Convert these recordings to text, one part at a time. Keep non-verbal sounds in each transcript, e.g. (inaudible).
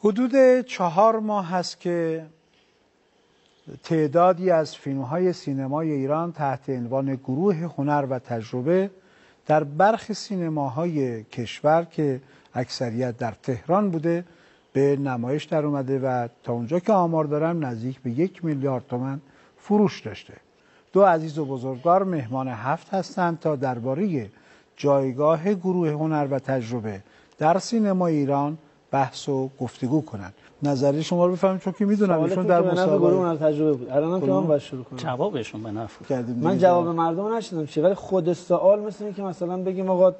حدود چهار ماه هست که تعدادی از فیلم های سینمای ایران تحت عنوان گروه هنر و تجربه در برخی سینماهای کشور که اکثریت در تهران بوده به نمایش در اومده و تا اونجا که آمار دارم نزدیک به یک میلیارد تومن فروش داشته. دو عزیز و بزرگوار مهمان هفت هستند تا درباره جایگاه گروه هنر و تجربه در سینما ایران بحث و گفتگو کنند نظری شما رو بفهمید چون که می‌دونم ایشون در مسابقه گروه هنر تجربه بود. الانم که من باید شروع کنم. جوابشون به نفع. من جواب مردم نشدم چی ولی خود سوال مثل اینه که مثلا بگیم آقا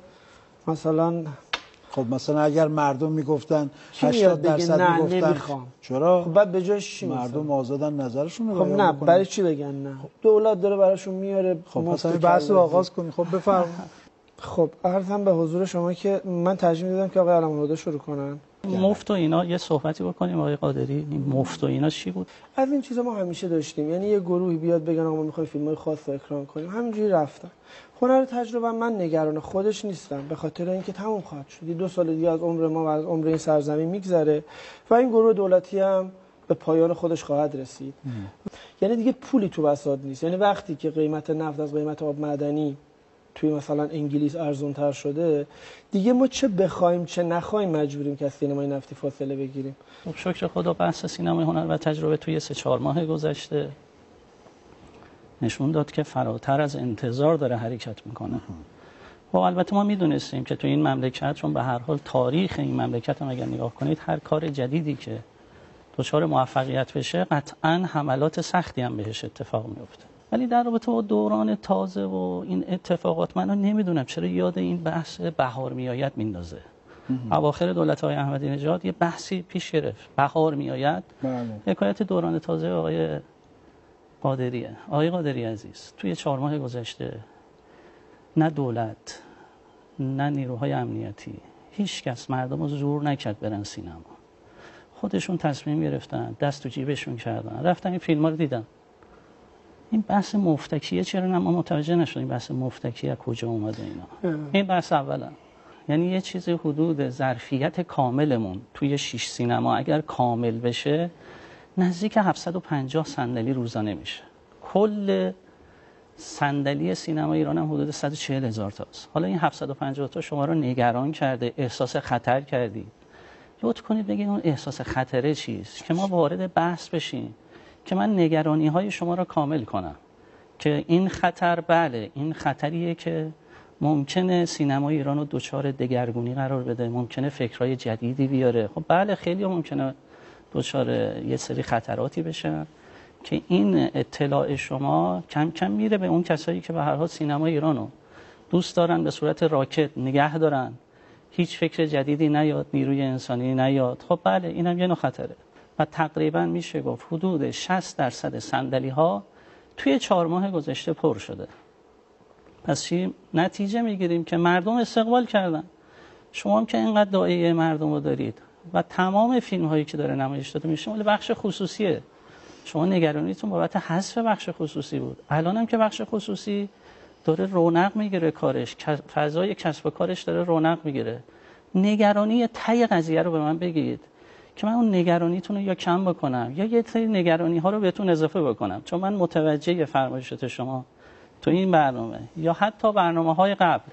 مثلا خب مثلا اگر مردم می‌گفتن 80 درصد می‌گفتن نمی‌خوام. چرا؟ خب بعد به جاش چی مردم آزادن نظرشون رو خب نه برای چی بگن نه؟ خب. دولت داره براشون میاره خب مثلا بحث رو آغاز کنی خب بفرمایید. (laughs) خب عرضم به حضور شما که من ترجیح میدم که آقای علامه شروع کنن. مفت و اینا یه صحبتی بکنیم آقای قادری این مفت و اینا چی بود؟ از این چیزا ما همیشه داشتیم. یعنی یه گروهی بیاد بگن ما می‌خوایم فیلمای خاص رو اکران کنیم. همینجوری رفتن. هنر تجربه من نگران خودش نیستم به خاطر اینکه تموم خواهد شد. دو سال دیگه از عمر ما و از عمر این سرزمین میگذره و این گروه دولتی هم به پایان خودش خواهد رسید. یعنی دیگه پولی تو بساط نیست. یعنی وقتی که قیمت نفت از قیمت آب معدنی توی مثلا انگلیس ارزون تر شده دیگه ما چه بخوایم چه نخوایم مجبوریم که از سینمای نفتی فاصله بگیریم. خب شکر خدا بحث سینمای هنر و تجربه توی سه چهار ماه گذشته. نشون داد که فراتر از انتظار داره حرکت می‌کنه. و خب البته ما می‌دونستیم که تو این مملکت چون به هر حال تاریخ این مملکت هم اگر نگاه کنید هر کار جدیدی که دچار موفقیت بشه قطعا حملات سختی هم بهش اتفاق میفته ولی در رابطه با دوران تازه و این اتفاقات من نمی‌دونم چرا یاد این بحث بهار میآید میندازه. اواخر دولت های احمدی نژاد یه بحثی پیش گرفت. بهار میآید. بله. حکایت دوران تازه آقای قادریه. آقای قادری عزیز توی چهار ماه گذشته نه دولت نه نیروهای امنیتی هیچ کس مردم رو زور نکرد برن سینما. خودشون تصمیم گرفتن دست تو جیبشون کردن. رفتن این فیلم رو دیدن. این بحث مفتکیه. چرا نه؟ ما متوجه نشدیم بحث مفتکی از کجا اومده اینا. این بحث اولا. یعنی یه چیز حدود ظرفیت کاملمون توی شش سینما اگر کامل بشه نزدیک 750 صندلی روزانه میشه. کل صندلی سینما ایران هم حدود 140 هزار تاست. حالا این 750 تا شما رو نگران کرده احساس خطر کردید. لطف کنید بگید اون احساس خطره چیست؟ که ما وارد بحث بشیم. که من نگرانی های شما را کامل کنم. که این خطر بله این خطریه که ممکنه سینمای ایران رو دچار دگرگونی قرار بده ممکنه فکرهای جدیدی بیاره. خب بله خیلی ممکنه دچار یه سری خطراتی بشن که این اطلاع شما کم کم میره به اون کسایی که به هر حال سینما ایران رو دوست دارن به صورت راکت نگه دارن. هیچ فکر جدیدی نیاد نیروی انسانی نیاد. خب بله اینم یه نوع خطره. و تقریبا میشه گفت حدود 60 درصد صندلی ها توی چهار ماه گذشته پر شده. پس چی؟ نتیجه می‌گیریم که مردم استقبال کردن. شما هم که اینقدر دعایه مردم رو دارید و تمام فیلم هایی که داره نمایش داده میشه ولی بخش خصوصیه. شما نگرانیتون بابت حذف بخش خصوصی بود. الان هم که بخش خصوصی داره رونق می‌گیره کارش فضای کسب و کارش داره رونق می‌گیره. نگرانی تای قضیه رو به من بگید. که من اون نگرانیتون رو یا کم بکنم یا یه سری نگرانی ها رو بهتون اضافه بکنم. چون من متوجه فرمایشات شما تو این برنامه یا حتی برنامه های قبل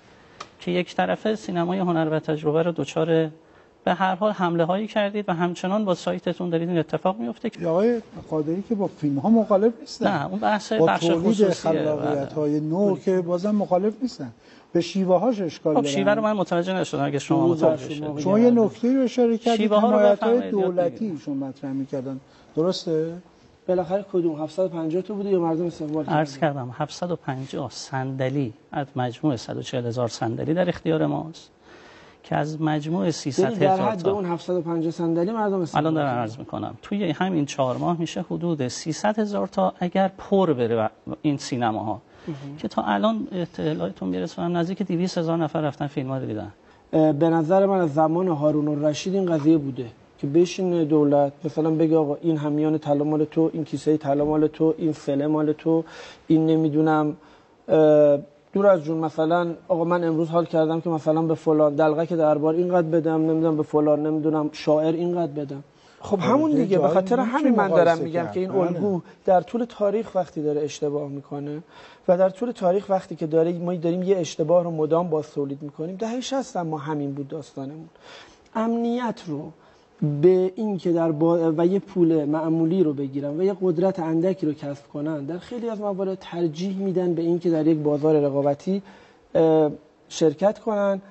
که یک طرفه سینمای هنر و تجربه رو دوچار به هر حال حمله هایی کردید و همچنان با سایتتون دارید این اتفاق میفته که آقای قادری که با فیلم ها مخالف نیستن. نه اون بحث بخش خصوصیه خلاقیت های نو که بازم مخالف نیستن. به شیوه هاش اشکال خب شیوه رو من متوجه نشدم اگه شما متوجه شدید. شما یه نکته رو اشاره کردید حمایت های دولتی شما مطرح می‌کردن. درسته؟ بالاخره کدوم؟ 750 تا بوده یا مردم استقبال عرض کردم 750 صندلی از مجموع 140 هزار صندلی در اختیار ماست که از مجموع 300 یعنی هزار در حد اون 750 صندلی مردم استقبال الان دارم عرض می‌کنم. توی همین چهار ماه میشه حدود 300 هزار تا اگر پر بره این سینماها. که تا الان اطلاعتون میرسونم نزدیک 200 هزار نفر رفتن فیلم ها دیدن. به نظر من از زمان هارون الرشید این قضیه بوده که بشین دولت مثلا بگه آقا این همیان طلا مال تو این کیسه طلا مال تو این فله مال تو این نمی‌دونم دور از جون مثلا آقا من امروز حال کردم که مثلا به فلان دلغه که دربار اینقدر بدم نمی‌دونم به فلان نمی‌دونم شاعر اینقدر بدم. خب همون وارد دیگه به خاطر همین من دارم میگم. که این بله. الگو در طول تاریخ وقتی داره اشتباه می‌کنه و در طول تاریخ وقتی که داره ما داریم یه اشتباه رو مدام باز تولید می‌کنیم دهه 60 هم ما همین بود داستانمون امنیت رو به این که در با... و یه پول معمولی رو بگیرن و یه قدرت اندکی رو کسب کنن در خیلی از موارد ترجیح میدن به این که در یک بازار رقابتی شرکت کنن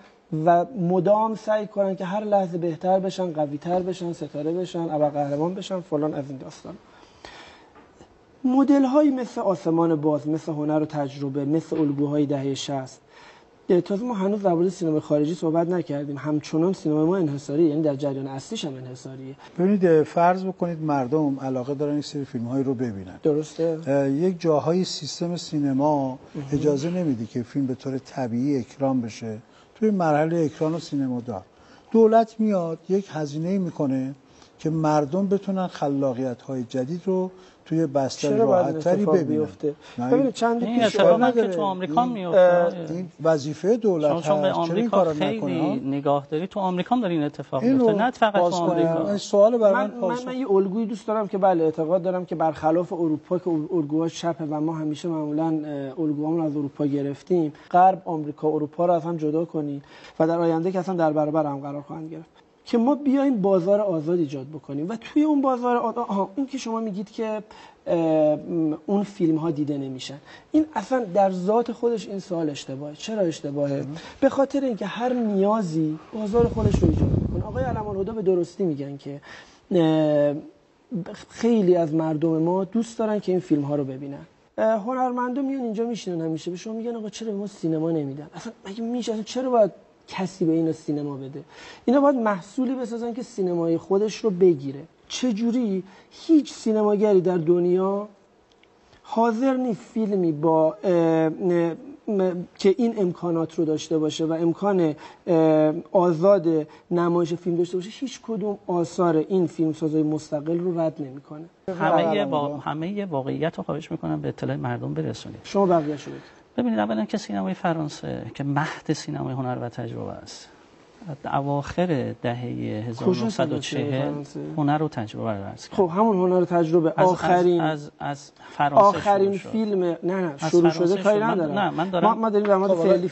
و مدام سعی کنن که هر لحظه بهتر بشن قویتر بشن ستاره بشن ابرقهرمان بشن فلان از این داستان. مدل هایی مثل آسمان باز مثل هنر و تجربه مثل الگوهای دهه 60 اه، تازه ما هنوز در سینما خارجی صحبت نکردیم. همچنان سینما ما انحصاری یعنی در جریان اصلیش هم انحصاریه. ببینید فرض بکنید مردم علاقه دارن این سری فیلم هایی رو ببینن. درسته. یک جاهای سیستم سینما اجازه نمیده که فیلم به طور طبیعی اکران بشه. توی مرحله اکران و سینما دار. دولت میاد یک هزینه می‌کنه که مردم بتونن خلاقیت های جدید رو توی بستر چرا باید این راحت تری اتفاق ببینن ببینید چند این پیش اتفاق هم نداره. که تو آمریکا این- میفته این وظیفه دولت شما چون به هست. چرا این آمریکا خیلی؟ نگاه داری. تو آمریکا هم داره این اتفاق این میفته رو نه فقط تو. آمریکا. این سوال برای من, من, من, یه الگویی دوست دارم که بله اعتقاد دارم که برخلاف اروپا که الگوها چپه و ما همیشه معمولا الگوهامون از اروپا گرفتیم غرب آمریکا اروپا رو از هم جدا کنیم و در آینده که اصلا در برابر هم قرار خواهند گرفت. که ما بیایم بازار آزاد ایجاد بکنیم. و توی اون بازار آزاد آها این که شما میگید که اون فیلم ها دیده نمیشن. این اصلا در ذات خودش این سوال اشتباهه. چرا اشتباهه؟ به خاطر اینکه هر نیازی بازار خودش رو ایجاد می‌کنه. آقای علم الهدا به درستی میگن که خیلی از مردم ما دوست دارن که این فیلم ها رو ببینن. اه، هنرمندان میان اینجا میشینن همیشه به شما میگن آقا چرا به ما سینما نمیدن؟ اصلا مگه میشه؟ اصلا چرا باید کسی به اینا سینما بده. اینا باید محصولی بسازن که سینمای خودش رو بگیره. چجوری؟ هیچ سینماگری در دنیا حاضر نیست فیلمی با که این امکانات رو داشته باشه و امکان آزاد نمایش فیلم داشته باشه. هیچ کدوم آثار این فیلمسازای مستقل رو رد نمی‌کنه. همه با همه واقعیت رو خواهش می‌کنم به اطلاع مردم برسونید. شما بقیه شو. ببینید اولا که سینمای فرانسه که مهد سینمای هنر و تجربه است اواخر دهه کجا سینمای 1940 فرانسه؟ هنر و تجربه رو خب همون هنر و تجربه آخرین از, از, از فرانسه آخرین شروع شد. فیلم نه نه شروع شده کاری ندارم نه، من دارم- ما, ما داریم در مورد خب، فعلی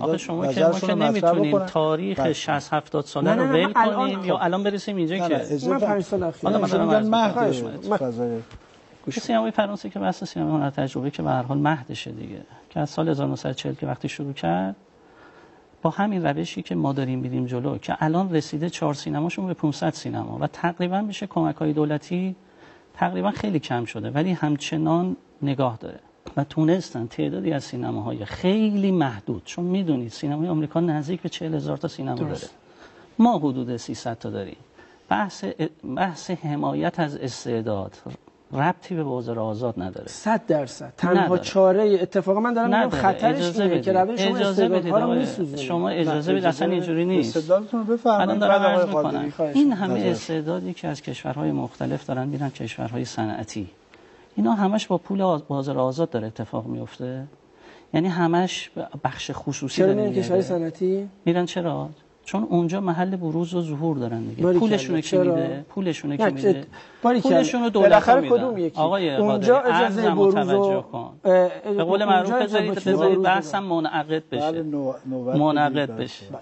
آخه شما که ما که نمی‌تونیم. تاریخ بله. 60 70 ساله نه، رو ول کنیم یا. الان برسیم اینجا که من بدید. پنج سال اخیر حالا می‌کنم. من- که سینمای فرانسه که بحث سینمای هنر تجربه که به هر حال مهدشه دیگه. که از سال 1940 که وقتی شروع کرد با همین روشی که ما داریم میریم جلو که الان رسیده چهار سینماشون به 500 سینما و تقریبا میشه کمک های دولتی تقریبا خیلی کم شده ولی همچنان نگاه داره و تونستن تعدادی از سینماهای خیلی محدود چون می‌دونید سینمای آمریکا نزدیک به 40 هزار تا سینما درست. داره ما حدود 300 تا داریم. بحث بحث حمایت از استعداد. ربطی به بازار آزاد نداره. صد درصد. تنها نداره. چاره اتفاقا من دارم میگم. خطرش اجازه اینه بدید. که روش شما اجازه بدید استعدادها رو شما اجازه بدید. اصلا اینجوری نیست. استدلالتون رو بفرمایید. بعد عرض آقای این. همه نظرش. استعدادی که از کشورهای مختلف دارن میرن کشورهای صنعتی. اینا همش با پول آز- بازار آزاد داره اتفاق میفته یعنی همش بخش خصوصی چرا داره میرن. کشور صنعتی؟ میرن چرا؟ چون اونجا محل بروز و ظهور دارن دیگه. باریکلا. پولشون کی؟ میده؟ پولشون کی میده؟ چه- باریکلا. پولشون رو دولت میدن. کدوم یکی؟ آقای اونجا اجازه بروز توجه و به قول اونجا معروف بذارید بذارید. بحثم منعقد بشه. بله، منعقد بشه. بله.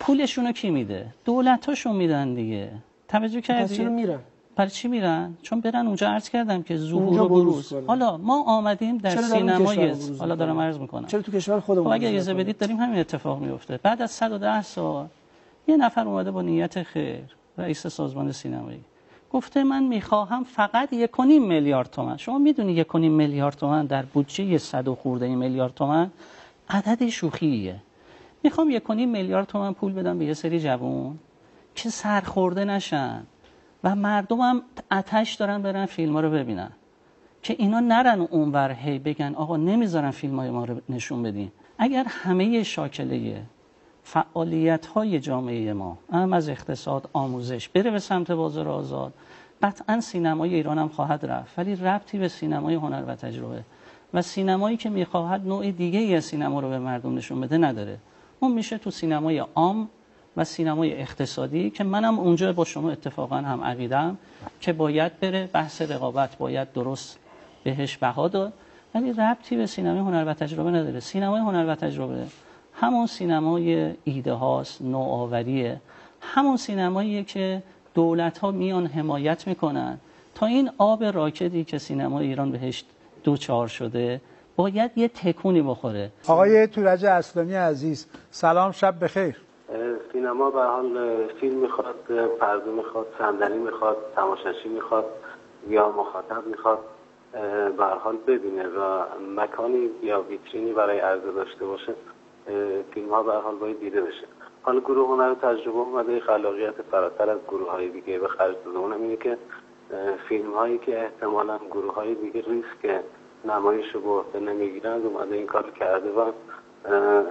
پولشون رو کی میده؟ دولتاشون میدن دیگه. توجه پس چرا کردی میرن؟ برای چی میرن؟ چون برن اونجا عرض کردم که ظهور و بروز. حالا ما آمدیم در سینمای حالا دارم؟ عرض می‌کنم. چرا تو کشور خودمون خب اگه اجازه؟ بدید داریم همین اتفاق میفته بعد از 110 سال یه نفر اومده با نیت خیر رئیس سازمان سینمایی. گفته من می‌خواهم فقط یک میلیارد تومن. شما می‌دونی یک میلیارد تومن در بودجه 100 و خورده میلیارد تومن عدد شوخیه. می‌خوام یک میلیارد تومن پول بدم به یه سری جوون که سرخورده نشن. و مردم هم اتش دارن برن فیلم ها رو ببینن. که اینا نرن اونور هی بگن آقا نمی‌ذارن فیلم های ما رو نشون بدین. اگر همه شاکله فعالیت های جامعه ما هم از اقتصاد آموزش بره به سمت بازار آزاد قطعا سینمای ایران هم خواهد رفت. ولی ربطی به سینمای هنر و تجربه و سینمایی که می‌خواهد نوع دیگه ای از سینما رو به مردم نشون بده نداره. اون میشه تو سینمای عام و سینمای اقتصادی که منم اونجا با شما اتفاقا هم عقیدم که باید بره بحث رقابت باید درست بهش بها داد. ولی ربطی به سینمای هنر و تجربه نداره. سینمای هنر و تجربه همون سینمای ایده هاست نوآوریه. همون سینماییه که دولت ها میان حمایت می‌کنن. تا این آب راکدی که سینما ایران بهش دوچار شده باید یه تکونی بخوره. آقای تورج اصلانی عزیز سلام شب بخیر. سینما به حال فیلم می‌خواد پرده می‌خواد صندلی می‌خواد تماشاچی می‌خواد یا مخاطب می‌خواد به حال ببینه و مکانی یا ویترینی برای عرضه داشته باشه فیلم ها به حال باید دیده بشه. حالا گروه هنر تجربه اومده خلاقیت فراتر از گروه های دیگه به خرج داده. اونم اینه که فیلم هایی که احتمالا گروه های دیگه ریسک نمایش رو به نمی‌گیرند اومده این کار کرده و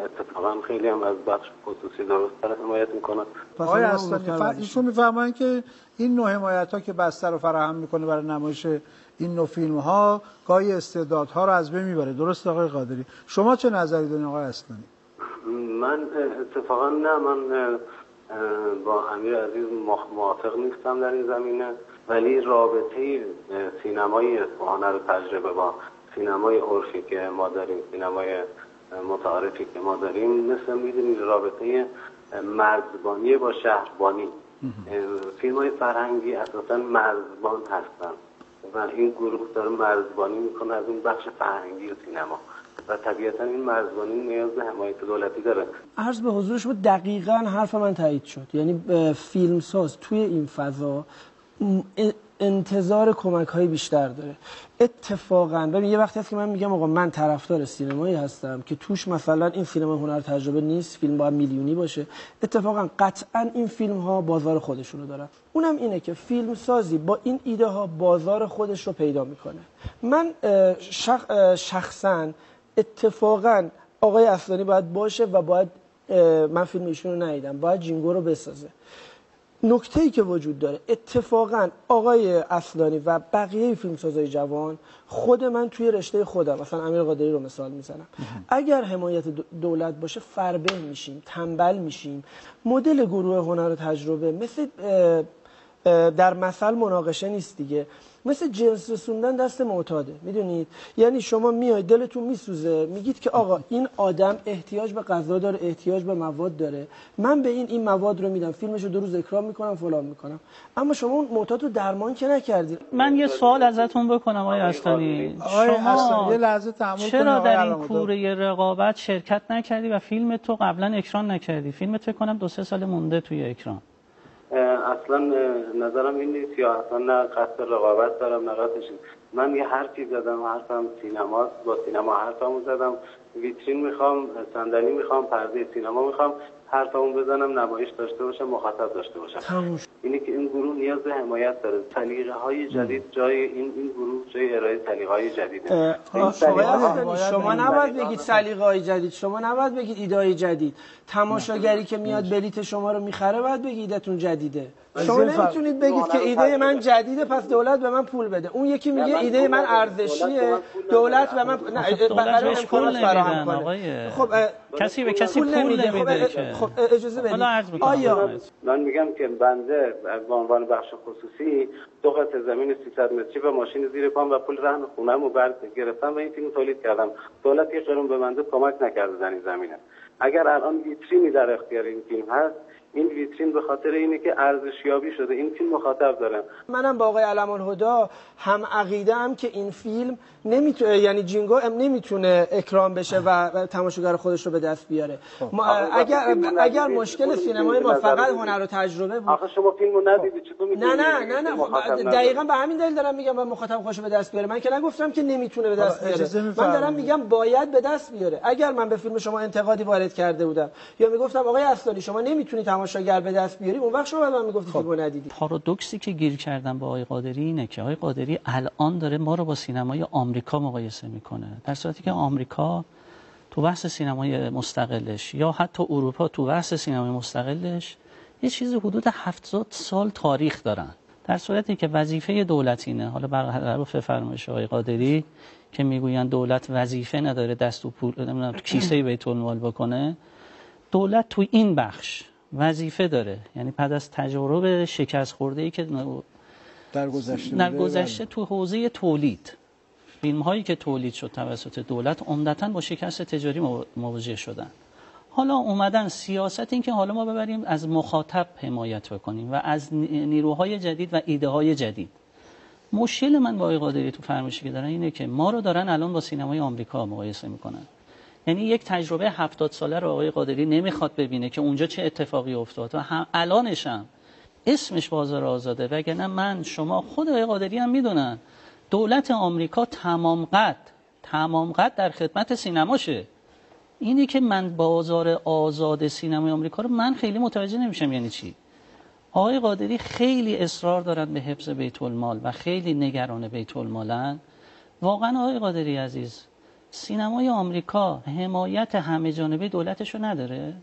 اتفاقا خیلی هم از بخش خصوصی درست تر حمایت می‌کنن آقای اصلانی ایشون میفرمایند که این نوع حمایت ها که بستر رو فراهم می‌کنه برای نمایش این نوع فیلم ها گاهی استعدادها رو از بین می‌بره. درست آقای قادری؟ شما چه نظری دارین آقای اصلانی من اتفاقا نه. من با امیر عزیز موافق نیستم در این زمینه. ولی رابطه سینمای هنر تجربه با سینمای عرفی که ما داریم سینمای متعارفی که ما داریم مثل می‌دونید رابطه مرزبانی با شهربانی. فیلم های فرهنگی اساسا مرزبان هستن و این گروه داره مرزبانی می‌کنه از اون بخش فرهنگی سینما. و طبیعتا این مرزبانی نیاز به حمایت دولتی داره. عرض به حضور شما دقیقا حرف من تایید شد. یعنی فیلم ساز توی این فضا انتظار کمک های بیشتر داره. اتفاقا ببین یه وقتی هست که من میگم آقا من طرفدار سینمایی هستم که توش مثلا این فیلم هنر تجربه نیست فیلم باید میلیونی باشه. اتفاقا قطعا این فیلم ها بازار خودشونو دارن. اونم اینه که فیلم سازی با این ایده ها بازار خودش رو پیدا می‌کنه. من شخصا اتفاقا آقای اصلانی باید باشه و باید من فیلم ایشون رو ندیدم. باید جینگو رو بسازه. نکته ای که وجود داره اتفاقا آقای اصلانی و بقیه فیلمسازای جوان خود من توی رشته خودم مثلا امیر قادری رو مثال می‌زنم. اگر حمایت دولت باشه فربه میشیم تنبل میشیم. مدل گروه هنر و تجربه مثل در مثل مناقشه نیست دیگه. مثل جنس رسوندن دست معتاده می‌دونید؟ یعنی شما میاید دلتون میسوزه میگید که آقا این آدم احتیاج به غذا داره احتیاج به مواد داره. من به این این مواد رو میدم. فیلمش رو دو روز اکرام می‌کنم فلان می‌کنم. اما شما اون معتاد رو درمان که نکردید. من یه سوال ازتون بکنم آقای استانی شما یه لحظه تحمل چرا در این کوره رقابت شرکت نکردی و فیلم تو قبلا اکران نکردی؟ فیلم فکر کنم دو سه سال مونده توی اکران. اصلا نظرم این نیست یا اصلا نه قصد رقابت دارم نه من یه حرفی زدم حرفم سینما با سینما حرفمو زدم. ویترین می‌خوام صندلی می‌خوام پرده سینما می‌خوام. حرفمو بزنم نمایش داشته باشم مخاطب داشته باشم. اینی که این گروه نیاز به حمایت داره. سلیقه های جدید جای این این گروه جای ارائه سلیقه های جدیده. شما, شما نباید بگید سلیقه های جدید شما نباید بگید ایده های جدید. تماشاگری که میاد بلیت شما رو می‌خره باید بگید ایدهتون جدیده. شما نمی‌تونید بگید که ایده من جدیده پس دولت به من پول بده. اون یکی میگه ایده من ارزشیه. دولت به من دولت بهش پول نمیدن خب کسی به کسی پول نمیده خب اجازه بدید. آیا؟ من میگم که بنده به عنوان بخش خصوصی دو قطعه زمین 300 متری و ماشین زیر پام و پول رهن خونه‌مو رو برد گرفتم و این فیلم تولید کردم. دولت یه قرون به بنده کمک نکرده در این زمینه. اگر الان ویترینی در اختیار این فیلم هست این ویترین به خاطر اینه که ارزشیابی شده. این فیلم مخاطب داره منم با آقای علم الهدا هم عقیده ام که این فیلم نمی‌تونه یعنی جینگو هم نمی‌تونه اکرام بشه و تماشاگر خودش رو به دست بیاره. خب. ما اگر اگر مشکل سینمای ما فقط هنر و تجربه بود آخه شما فیلمو ندیدید. چطور نه نه نه نه. خب دقیقاً به همین دلیل دارم میگم مخاطب خوش به دست بیاره من که نگفتم که نمی‌تونه به دست بیاره. من دارم میگم باید به دست بیاره. اگر من به فیلم شما انتقادی وارد کرده بودم یا می‌گفتم آقای اصلانی شما نمی‌تونی تماشاگر به دست بیاری اون وقت شما من می‌گفتی خب. ندیدی. پارادوکسی که گیر کردم با آقای قادری اینه که آقای قادری الان داره ما رو با سینمای آمریکا مقایسه می‌کنه در صورتی که آمریکا تو بحث سینمای مستقلش یا حتی اروپا تو بحث سینمای مستقلش یه چیزی حدود 70 سال تاریخ دارن. در صورتی که وظیفه دولت اینه. حالا برخلاف فرمایش آقای قادری که می‌گویند دولت وظیفه نداره دست و پول کیسه بیت المال بکنه. دولت تو این بخش وظیفه داره. یعنی بعد از تجارب شکست خورده ای که در گذشته در گذشته تو حوزه تولید. فیلم هایی که تولید شد توسط دولت عمدتا با شکست تجاری مو- مواجه شدن. حالا اومدن سیاست این که حالا ما ببریم از مخاطب حمایت بکنیم و از نی- نیروهای جدید و ایده های جدید. مشکل من با آقای قادری تو فرمایشی که دارن اینه که ما رو دارن الان با سینمای آمریکا مقایسه می‌کنن. یعنی یک تجربه هفتاد ساله رو آقای قادری نمی‌خواد ببینه که اونجا چه اتفاقی افتاد و هم الانش هم اسمش بازار آزاده وگرنه من شما خود آقای قادری هم می‌دونن. دولت آمریکا تمام قد تمام قد در خدمت سینماشه. اینی که من بازار آزاد سینمای آمریکا رو من خیلی متوجه نمیشم یعنی چی. آقای قادری خیلی اصرار دارن به حفظ بیت المال و خیلی نگران بیت المالن. واقعا آقای قادری عزیز سینمای آمریکا حمایت همه جانبه دولتشو نداره؟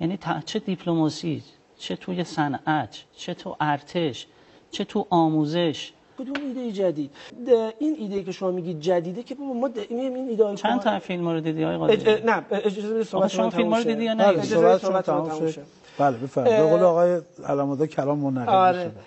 یعنی چه دیپلماسی چه توی صنعت چه تو ارتش چه تو آموزش؟ کدوم ایده جدید؟ این ایده که شما میگید جدیده که بابا ما این این ایده چند تا فیلم رو دیدی آقای اج... قادری نه اجازه بده صحبت شما فیلم رو. دیدی یا نه؟ بله اجازه صحبت بده شما تمام تموم شد شه. بله بفرمایید. به قول آقای علاماده کلام منحل آره. شده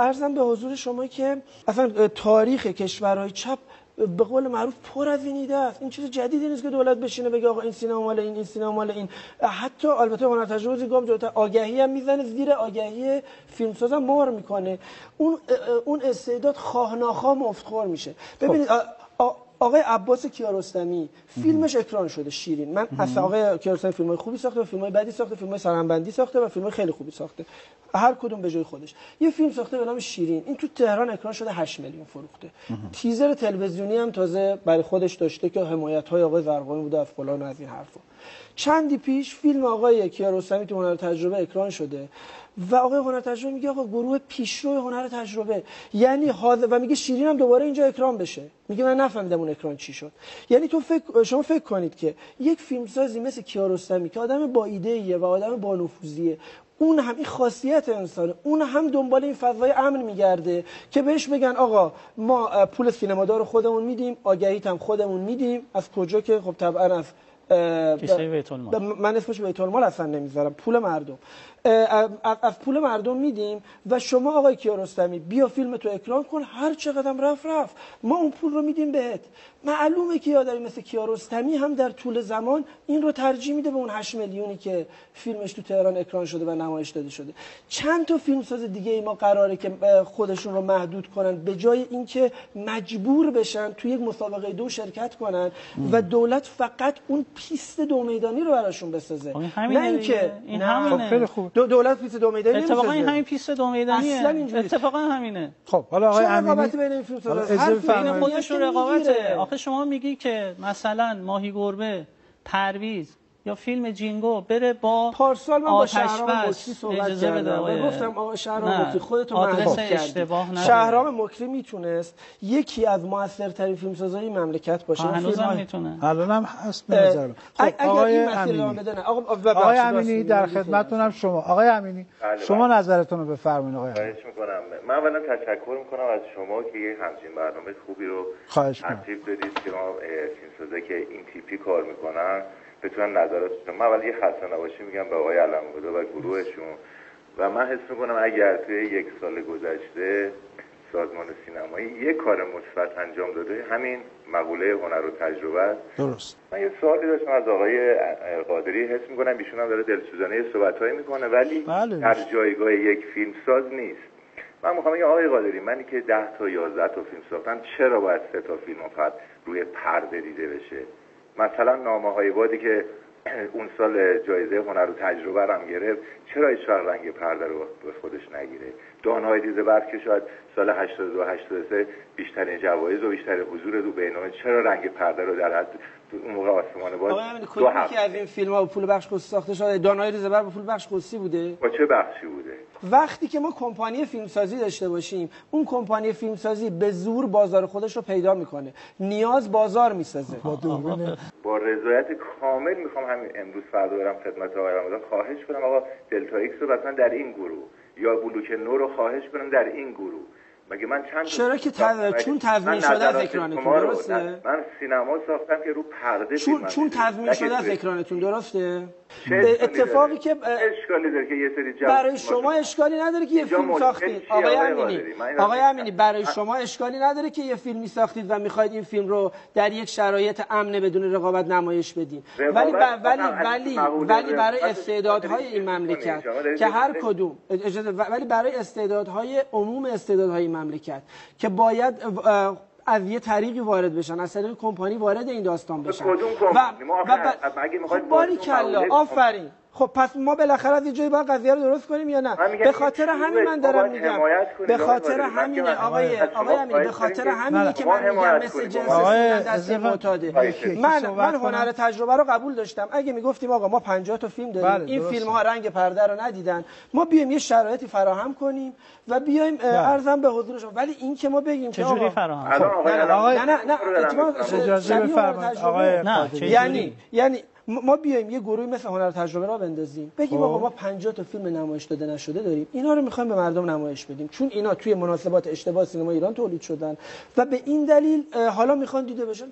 ارزم به حضور شما که اصلا تاریخ کشورهای چپ به قول معروف پر از این ایده است. این چیز جدیدی نیست که دولت بشینه بگه آقا این سینما مال این این سینما مال این. حتی البته هنر تجربه گام جلوتر آگهی هم می‌زنه زیر آگهی فیلمساز هم مهر می‌کنه. اون اون استعداد خواه ناخواه مفتخور میشه. ببینید آقای عباس کیارستمی فیلمش اکران شده شیرین. من اصلا آقای کیارستمی فیلم خوبی ساخته و فیلم های بدی ساخته فیلم های سرهنبندی ساخته و فیلم خیلی خوبی ساخته. هر کدوم به جای خودش. یه فیلم ساخته به نام شیرین. این تو تهران اکران شده 8 میلیون فروخته. تیزر تلویزیونی هم تازه برای خودش داشته که حمایت های آقای زرقامی بوده از فلان و از این حرفا. چندی پیش فیلم آقای کیارستمی تو هنر تجربه اکران شده. و آقای هنر تجربه میگه آقا گروه پیشرو هنر تجربه. یعنی حاضر و میگه شیرین هم دوباره اینجا اکران بشه. میگه من نفهمیدم اون اکران چی شد. یعنی تو فکر شما فکر کنید که یک فیلمسازی مثل کیارستمی که آدم با ایده ایه و آدم با نفوذیه اون هم این خاصیت انسانه. اون هم دنبال این فضای امن میگرده که بهش بگن آقا ما پول سینمادار رو خودمون میدیم آگهیت هم خودمون میدیم. از کجا که خب طبعا از من اسمش بیت المال اصلا نمی‌ذارم. پول مردم. از پول مردم میدیم و شما آقای کیارستمی بیا فیلم تو اکران کن هر چقدر رفت رفت ما اون پول رو میدیم بهت معلومه که یه آدمی مثل کیارستمی هم در طول زمان این رو ترجیح میده به اون 8 میلیونی که فیلمش تو تهران اکران شده و نمایش داده شده چند تا فیلمساز دیگه ای ما قراره که خودشون رو محدود کنن به جای اینکه مجبور بشن توی یک مسابقه دو شرکت کنن و دولت فقط اون پیست دو میدانی رو براشون بسازه خب نه اینکه. این نه. همینه. خب خیلی خوب دو دولت پیست دو میدانی اتفاقا این. همین پیست دو میدانیه اصلا اینجوری. اتفاقا همینه خب حالا آقای امینی رقابتی بین این فیلمی بفرمایید. خودشون که رقابته. آخه شما میگی که مثلا ماهی گربه پرویز یا فیلم جینگو بره با پارسال من با شهرام. مکری صحبت کردم. و گفتم آقا شهرام مکری خودتو کردی. اشتباه نداره. شهرام مکری می‌تونست یکی از موثرترین فیلمسازای مملکت باشه. هنوز هم می‌تونه. الان هم هست به اه، نظرم خب آقای امینی. آقای امینی در خدمتتونم شما. آقای امینی بله، شما بله. نظرتون رو بفرمایید آقای خواهش می‌کنم. من اولا تشکر می‌کنم از شما که یه همچین برنامه خوبی رو خواهش می‌کنم. ترتیب دادید که ما اه، فیلمسازه که این تیپی کار می‌کنن بتونن نظراتشون من اول یه خسته نباشی میگم به آقای علم‌بوده و گروهشون. و من حس می‌کنم اگر توی یک سال گذشته سازمان سینمایی یک کار مثبت انجام داده همین مقوله هنر و تجربه است. درست. من یه سوالی داشتم از آقای قادری حس می‌کنم ایشون هم داره دلسوزانه صحبتهایی می‌کنه ولی بله. در جایگاه یک فیلمساز نیست. من می‌خوام بگم آقای قادری منی که ده تا یازده تا فیلم ساختم چرا باید سه تا فیلم فقط روی پرده دیده بشه؟ مثلا نامه های بادی که اون سال جایزه هنر و تجربه هم گرفت چرا هیچ وقت رنگ پرده رو به خودش نگیره؟ دانهای دیده برد که شاید سال 82 83 بیشترین جوایز و بیشترین حضور رو بینامه چرا رنگ پرده رو در حد اون موقع آسمان باز دو هفته. که از این فیلم ها با پول بخش خصوصی ساخته شده؟ دانای ریزبر با پول بخش خصوصی بوده؟ با چه بخشی بوده؟ وقتی که ما کمپانی فیلمسازی داشته باشیم اون کمپانی فیلمسازی به زور بازار خودش رو پیدا می‌کنه. نیاز بازار می‌سازه. با رضایت کامل می‌خوام همین امروز فردا برم خدمت آقای رمضان. خواهش کنم آقا دلتا ایکس رو مثلا در این گروه یا بلوک نه رو خواهش کنم در این گروه. مگه من چند چرا که ساختم؟ چون تضمین شده‌ست اکرانتون، درسته؟ من سینما ساختم که رو پرده چون چون. تضمین شده از اکرانتون درسته اتفاقی؟ که اشکالی داره که یه سری برای شما اشکالی نداره که یه فیلم ساختید آقای امینی آقای. امینی برای شما اشکالی نداره که یه فیلمی ساختید و می‌خواید این فیلم رو در یک شرایط امن بدون رقابت نمایش رقابت ولی ولی ولی ولی برای استعدادهای این مملکت که هر کدوم ولی برای استعدادهای عموم استعدادهای مملکت که باید از یه طریقی وارد بشن از طریق کمپانی وارد این داستان بشن. کدوم کمپانی؟ ما آخه اگه می‌خواید خب با باری کلا. مقوله- آفرین. خب پس ما بالاخره از یه جایی باید قضیه رو درست کنیم یا نه به خاطر همین من دارم میگم به خاطر همینه من- آقای آقای امین به خاطر همینه که من میگم مثل. جنس دست معتاده من من. هنر تجربه رو قبول داشتم اگه می‌گفتیم آقا ما 50 تا فیلم داریم بله، این. فیلم ها رنگ پرده رو ندیدن ما بیایم یه شرایطی فراهم کنیم و بیایم بله. ارزم به حضور شما ولی این که ما بگیم که چجوری آقا فراهم نه، نه، نه. اجازه بفرمایید. آقای؟ یعنی یعنی ما بیایم یه گروهی مثل هنر تجربه را بندازیم. بگیم خب. آقا ما 50 تا فیلم نمایش داده نشده داریم. اینا رو می‌خوایم به مردم نمایش بدیم. چون اینا توی مناسبات اشتباه سینما ایران تولید شدن. و به این دلیل حالا می‌خوان دیده بشن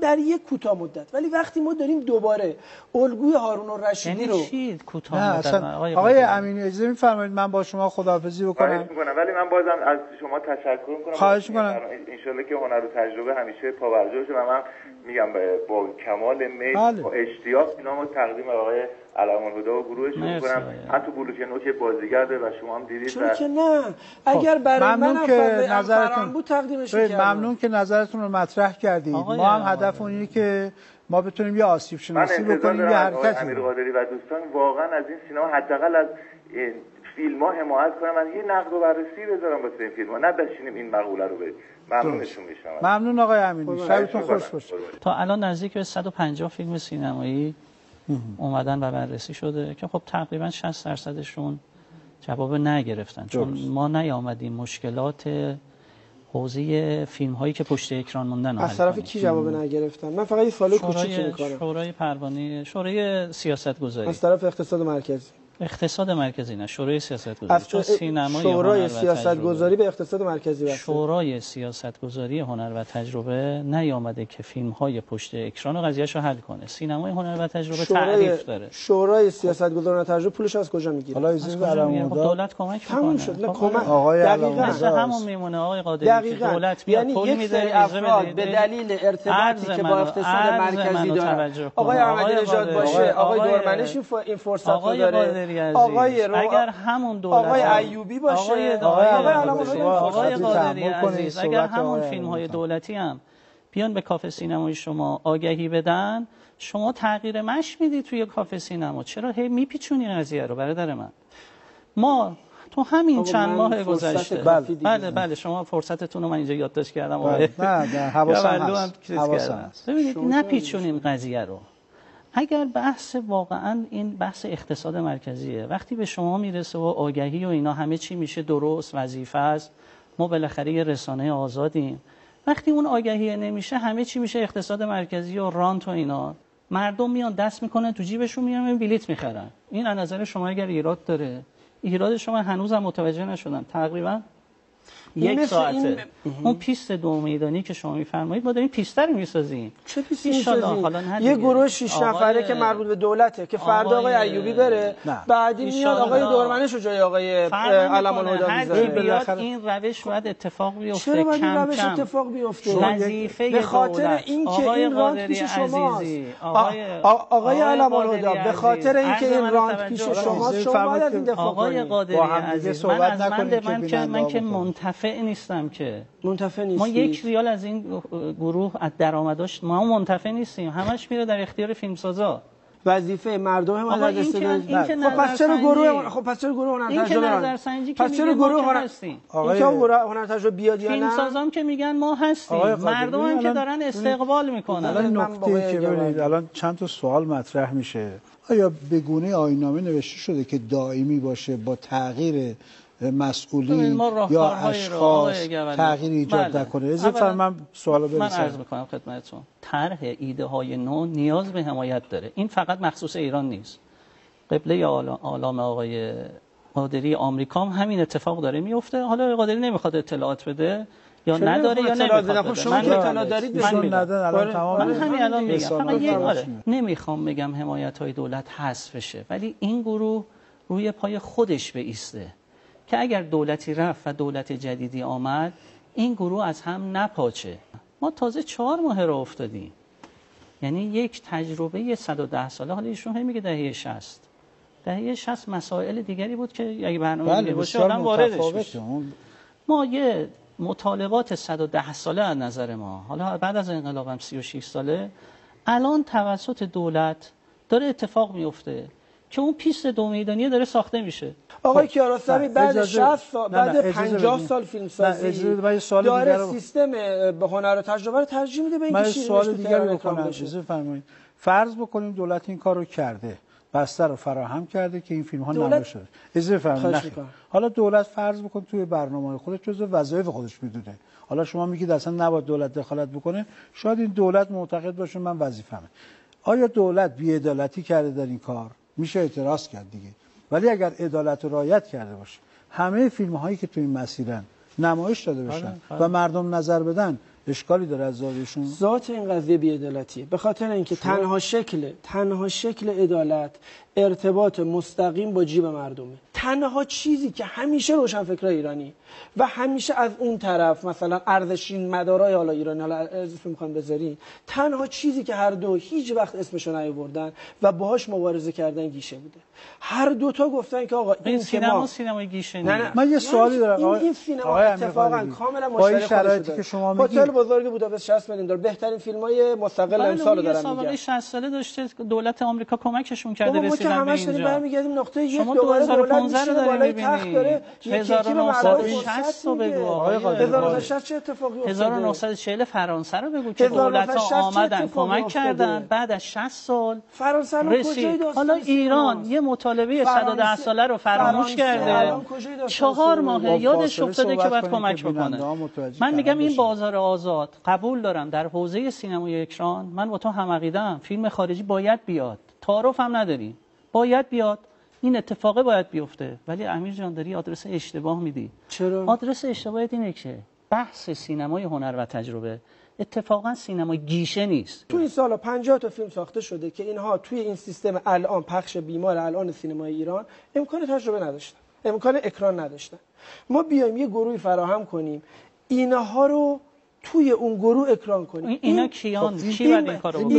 در یک کوتاه مدت. ولی وقتی ما داریم دوباره الگوی هارون الرشیدی یعنی رو چی کوتاه مدت؟ آقای آقای؟ امینی اجازه میفرمایید من با شما خداحافظی خواهش بکنم می‌کنم. ولی من بازم از شما تشکر می‌کنم. خواهش می‌کنم. انشالله که هنر و تجربه همیشه پاورجا باشه و من میگم با کمال میل بله. با اشتیاق اینا رو تقدیم آقای علم الهدا و گروهش می‌کنم. حتی بلوک نوک بازیگر داره و شما هم دیدید چون و که نه اگر برای خب، ممنون من که نظرتون بود تقدیمش. ممنون که نظرتون رو مطرح کردید ما هم. هدف اینه که ما بتونیم یه آسیب من شناسی بکنیم یه حرکتی امیر. قادری و دوستان واقعا از این سینما حداقل از فیلم ها حمایت کنم و یه نقد و بررسی بذارم واسه این فیلم ها نه بشینیم این مقوله رو بریم ممنونشون میشم ممنون آقای امینی. شبتون خوش باشه. تا الان نزدیک به 150 فیلم سینمایی اومدن و بررسی شده که خب تقریبا 60 درصدشون جواب نگرفتن. چون. ما نیامدیم مشکلات حوزه فیلم هایی که پشت اکران موندن رو از طرف. کی جواب نگرفتن؟ من فقط یه سوال کوچیکی شورای می‌کنم. شورای پروانه شورای سیاست گذاری از طرف اقتصاد مرکزی. اقتصاد مرکزی نه شورای سیاست گذاری. از چون سینما یا شورای هنر و سیاست. گذاری به اقتصاد مرکزی بسته. شورای سیاست گذاری هنر و تجربه نیامده که فیلم های پشت اکران و قضیهش رو حل کنه. سینمای هنر و تجربه شورای تعریف داره. شورای سیاست گذاری و تجربه پولش از کجا می‌گیره؟ حالا از کجا می‌گیره؟ خب دولت کمک تموم می‌کنه شد. نه خب کمک آقای دقیقاً. همون میمونه آقای قادری که دقیقاً. دولت میاد یعنی پول میده افراد. به دلیل ارتباطی که با اقتصاد مرکزی کن. آقای احمدی نژاد باشه. آقای دورمنش این فرصت رو داره. قادری عزیز. آقای رو اگر همون دولت آقای ایوبی باشه. آقای آقای آقای آقای قادری عزیز. اگر همون فیلم های. دولتی هم بیان به کافه سینمای شما آگهی بدن شما تغییر مش میدی توی کافه سینما. چرا هی میپیچونی قضیه رو برادر من؟ ما تو همین چند ماه گذشته دیگه بله بله شما فرصتتون رو من اینجا یادداشت کردم. بله. نه نه حواسم هم هست. ببینید نپیچونیم قضیه رو. اگر بحث واقعا این بحث اقتصاد مرکزیه وقتی به شما می‌رسه و آگهی و اینا همه چی میشه درست وظیفه است ما بالاخره یه رسانه آزادیم. وقتی اون آگهی نمیشه همه چی میشه اقتصاد مرکزی و رانت و اینا. مردم میان دست می‌کنن تو جیبشون میان بلیت می‌خرن. این از نظر شما اگر ایراد داره ایراد شما هنوزم متوجه نشدم. تقریبا این یک ساعته این- اون پیست دو میدانی که شما میفرمایید ما داریم پیست رو می‌سازیم چه پیستی ایشالله، می‌سازی؟ حالا نه یه. گروه شش آقای- نفره که مربوط به دولته که فردا آقای آقای- ایوبی بره نه. بعدی میاد. آقای دورمنش رو جای آقای علم کی می‌ذاره این روش باید اتفاق بیفته چرا باید این روش. اتفاق بیفته وظیفه به خاطر. اینکه آقای این رانت قادری پیش شماست آقای- علم به. خاطر اینکه این رانت توجه پیش. شماست شما باید این دفاع آقای قادری با هم دیگه عزیز صحبت من از من, که من که بیننده من که. منتفع نیستم که. منتفع ما یک ریال از این گروه از درآمداش ما منتفع نیستیم. همش میره در اختیار فیلمسازا. وظیفه مردم هم آقا از این استعداد این خب پس چرا گروه خب پس چرا گروه هنر این که تجربه که پس چرا ما گروه هنر هستیم. آقای- این هنر تجربه بیاد یا فیلم نه؟ سازام که میگن ما هستیم. مردم هم که دارن استقبال می‌کنن. الان نکته که ببینید الان چند تا سوال مطرح میشه. آیا به گونه آینامه نوشته شده که دائمی باشه با تغییر مسئولین ما یا اشخاص. تغییر ایجاد بله. نکنه. از من سوالو من عرض می‌کنم خدمتتون طرح ایده های نو نیاز به حمایت داره. این فقط مخصوص ایران نیست. قبله آلا- آلام آقای قادری آمریکا هم همین اتفاق داره میفته حالا آقای قادری نمی‌خواد اطلاعات بده یا نداره یا نمی‌خواد. خب شما من که میگم. اطلاع دارید من الان آره، تمام من همین الان میگم. آره. نمی‌خوام بگم حمایت های دولت حذف بشه ولی این گروه روی پای خودش بیسته. که اگر دولتی رفت و دولت جدیدی آمد این گروه از هم نپاچه. ما تازه چهار ماه رو افتادیم. یعنی یک تجربه 110 ساله حالا ایشون میگه دهه 60 دهه 60 مسائل دیگری بود که اگه برنامه بله باشه آدم واردش ما یه مطالبات 110 ساله از نظر ما. حالا بعد از انقلابم 36 ساله الان توسط دولت داره اتفاق میفته. که اون پیست دو میدانی داره ساخته میشه. آقای کیارستمی نه، بعد اجازه- 60 سال بعد اجازه 50 بدین. سال فیلم سازی دیگر داره رو- سیستم به هنر و تجربه رو ترجیح میده به شیرینش سوال تهران اکرام بکنم فرمایید فرض بکنیم دولت این کار رو کرده. بستر رو فراهم کرده که این فیلم ها دولت- نمایش شده اجازه فرمایید خواهش نخیر. می‌کنم. حالا دولت فرض بکن توی برنامه خودش جزء وظایف خودش می‌دونه. حالا شما میگید اصلا نباید دولت دخالت بکنه. شاید این دولت معتقد باشه من وظیفمه آیا دولت بی‌عدالتی کرده در این کار؟ میشه اعتراض کرد دیگه. ولی اگر عدالت رو رعایت کرده باشه همه فیلم هایی که تو این مسیرن نمایش داده بشن و مردم نظر بدن اشکالی داره از زاویهشون؟ ذات این قضیه بی‌عدالتیه. به خاطر اینکه تنها شکل تنها شکل عدالت ارتباط مستقیم با جیب مردمه تنها چیزی که همیشه روشنفکرای ایرانی و همیشه از اون طرف مثلا ارزشین مدارای حالا ایرانی حالا اسم می‌خوان بذارین تنها چیزی که هر دو هیچ وقت اسمشو نیاوردن و باهاش مبارزه کردن گیشه بوده هر دوتا گفتن که آقا این این که سینما ما سینمای گیشه نه. نه من یه سوالی دارم این, این سینما اتفاقا. کاملا مشتری شرایطی که. شما هتل میگید- بزرگ بوداپست 60 میلیون دلار بهترین فیلم های مستقل بله، امسال سابقه میگم 60 ساله داشته دولت آمریکا کمکشون کرده ما که همش داریم برمیگردیم نقطه یک دوباره دولت 2015 رو میشینه داری بالای تخت. داره یکی یکی به مردم 1960 فرصت رو بگو. آقای قادری. 1960 چه اتفاقی افتاده 1940 فرانسه رو بگو که دولت 1960 چه آمدن کمک؟ کردن بعد از 60 سال فرانسه کجای رسید حالا ایران؟ یه مطالبه فرانسه- 110 ساله رو فراموش کرده چهار؟ ماه یادش افتاده که باید کمک که بکنه من میگم این. بازار آزاد قبول دارم در حوزه سینمای اکران من با تو هم عقیده‌ام فیلم خارجی باید بیاد تعارف هم نداریم باید بیاد. این اتفاقه باید بیفته. ولی امیر جان داری آدرس اشتباه میدی. چرا؟ آدرس اشتباهت اینه که بحث سینمای هنر و تجربه اتفاقا سینما گیشه نیست. تو این سالا 50 تا فیلم ساخته شده که اینها توی این سیستم الان پخش بیمار الان سینمای ایران امکان تجربه نداشتن. امکان اکران نداشتن. ما بیایم یه گروهی فراهم کنیم. اینها رو توی اون گروه اکران کنیم این- اینا این- کیان خب، کی این- باید این کارو بکنه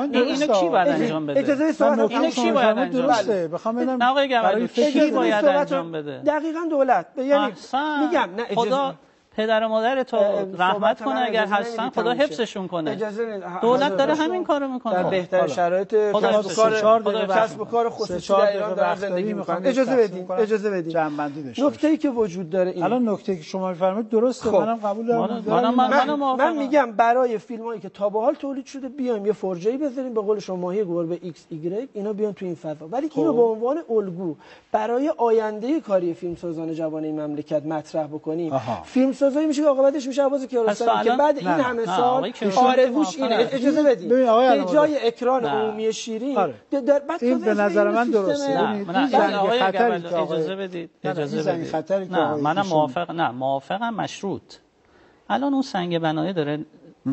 این- درسته. اینو کی باید. انجام بده اجازه صحبت که کی باید انجام درسته بده؟ بخوام ببینم نه آقای فکر کی باید انجام بده دقیقاً دولت یعنی. میگم نه اجازه خدا پدر و مادر تو رحمت کنه اگر هستن خدا. حفظشون کنه اجازه. دولت داره همین کارو می‌کنه در حالا. شرایط خدا کسب و کار کسب و کار خصوصی چهار در ایران داریم، زندگی بهش اجازه بدین کنم. اجازه بدین جمع‌بندی داشته نکته ای که وجود داره اینه الان نکته که شما می‌فرمایید درسته خب. منم قبول دارم منم- این. من میگم برای فیلم هایی که تا به حال تولید شده بیایم یه فرجایی بذاریم به قول شما ماهی گربه ایکس ایگرگ اینا بیان تو این فضا ولی اینو خب. به عنوان الگو برای آینده کاری فیلمسازان جوان این مملکت مطرح بکنیم آها. فیلمسازایی میشه که عاقبتش میشه عباس کیارستمی که بعد این همه سال آرزوش. اینه اجازه آقای به جای اکران. عمومی شیرین آره. در- بعد این به نظر من درسته. آقای اجازه بدید اجازه بدید نه منم موافق نه موافقم مشروط الان اون سنگ بنایه داره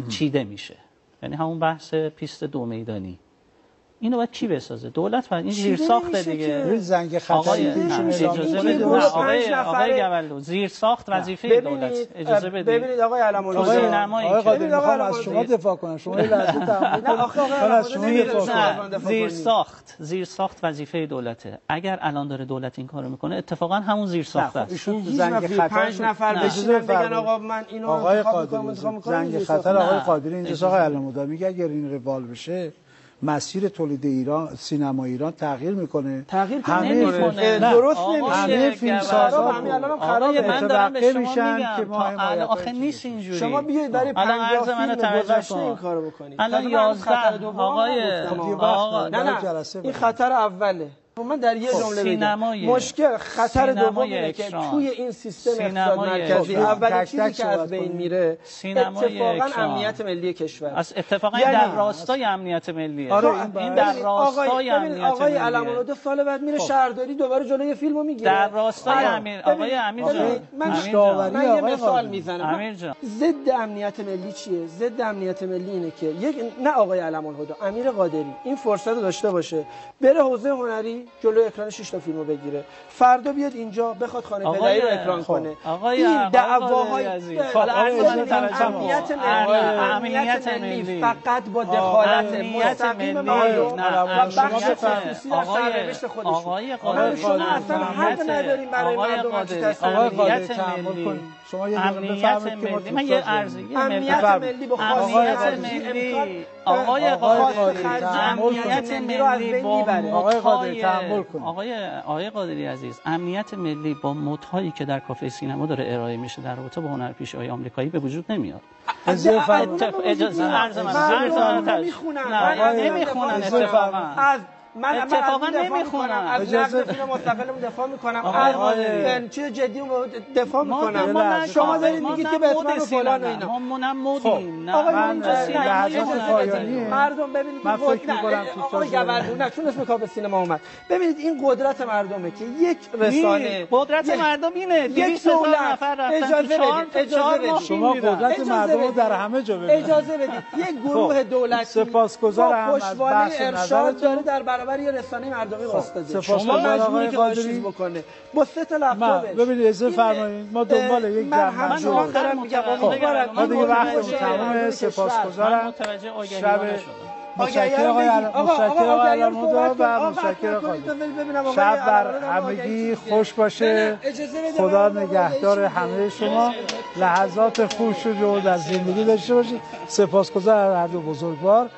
چیده میشه یعنی همون بحث پیست دو میدانی اینو باید کی بسازه؟ دولت باید این زیر ساخت دیگه. زنگ آقای خطری اجازه پنج آقای نفره- آقای گولو زیر ساخت وظیفه دولت. اجازه بدید. ببینید آقای علم تو آقای سینمایی آقای قادری می‌خوام از شما دفاع کنم. شما یه لحظه (laughs) تحمل نه آخه آقای من از شما دفاع کنم. زیر. ساخت زیر ساخت وظیفه دولته. اگر الان داره دولت این کارو می‌کنه اتفاقا همون زیر ساخت نه، خب است ایشون زنگ خطر پنج نفر نه. بشینن بگن. آقا من اینو آقای قادری زنگ خطر. آقای. قادری اینجاست اجازه آقای علمودا میگه اگر این روال بشه مسیر تولید ایران سینما ایران تغییر می‌کنه. تغییر همه نمی‌کنه. درست نمیشه. همه فیلم سازا همین الان متوقع شما میشن میگم که ما آخه. نیست اینجوری. شما بیاید برای الان 50 عرض منو فیلم توجه گذشته. این کارو بکنید. الان تازه من از 11 خطر دوم آقای آقا نه نه. این. خطر اوله. من در یه خب، جمله بگم مشکل خطر سینمای دوم اینه که. توی این سیستم اقتصاد مرکزی. اولین تک چیزی که از بین. میره اتفاقا. امنیت ملی کشور از اتفاقا یعنی- این در راستای امنیت ملیه آره، این, این. در آقای راستای امنیت آقای ملیه علم‌الهدا سال بعد میره شهرداری دوباره جلوی فیلمو می‌گیره در راستای الان، امیر- آقای امیر جان، من جان. من یه آقای مثال. می‌زنم امیر جان. ضد امنیت ملی چیه ضد امنیت ملی اینه که یک نه آقای علم‌الهدا امیر قادری این فرصت رو داشته باشه بره حوزه هنری جلو اکران 6 تا فیلمو بگیره. فردا بیاد اینجا بخواد خانه پدری رو اکران خب، کنه. آقای- این دعواهای ترجمه. امنیت ملی. فقط با دخالت امنیت مستقیم مردم و بخش خصوصی در سرنوشت خودشون. آقای من قادری شما اصلا حق نداریم برای مردم آقای امنیت تحمل. کن. شما یه دقیقه بفرمایید که من یه توسعه عرض یه امنیت ملی با خاصیت ملی. آقای قادری امنیت. ملی با. آقای قادری، تحمل کنید. آقای آقای قادری عزیز امنیت ملی با مدهایی که در کافه سینما داره ارائه میشه در رابطه با هنرپیشه های آمریکایی به وجود نمیاد اجازه از- فرمایید. از- اجازه عرض من تج- نمی‌خونن. اتفاقا از من اتفاقا. می‌کنم. از اجازه- نقد فیلم مستقلمون دفاع می‌کنم آقای از. چیز جدی دفاع می‌کنم شما دارید میگید که به اتمام مد فلان و سینما. اینا ما نه مدیم نه آقای من اینجا این نه، اجازه پایانیه. بدید. مردم ببینید من فکر می‌کنم توضیح گوردون نه چون اسم کافه سینما اومد ببینید این قدرت مردمه که یک رسانه قدرت مردم اینه یک 200 هزار دولت اجازه بدید، اجازه بدید. شما. قدرت مردم رو. در همه جا ببینید اجازه بدید یک گروه دولتی سپاسگزارم از بحث ارشاد نظرتون. داره در برابر یه رسانه مردمی واسطه. سپاسگزارم شما مجبوری که. چیز بکنه. با سه تا من لپتاپش ببینید اجازه فرمایید. ما دنبال یک جمع من شما آخر دارم میگم متوجه- امیدوارم ما دیگه وقتمون. من سپاسگزارم. متوجه آگهی شب آگهی آقای آقا، آقای صحبت و ببینم آقای شب بر همگی. خوش باشه. خدا نگهدار. همه شما. لحظات خوش رو در زندگی داشته باشید. سپاسگزار از هر دو بزرگوار.